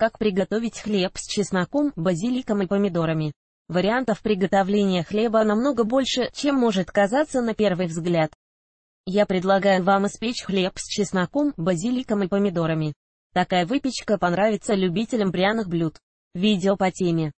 Как приготовить хлеб с чесноком, базиликом и помидорами? Вариантов приготовления хлеба намного больше, чем может казаться на первый взгляд. Я предлагаю вам испечь хлеб с чесноком, базиликом и помидорами. Такая выпечка понравится любителям пряных блюд. Видео по теме.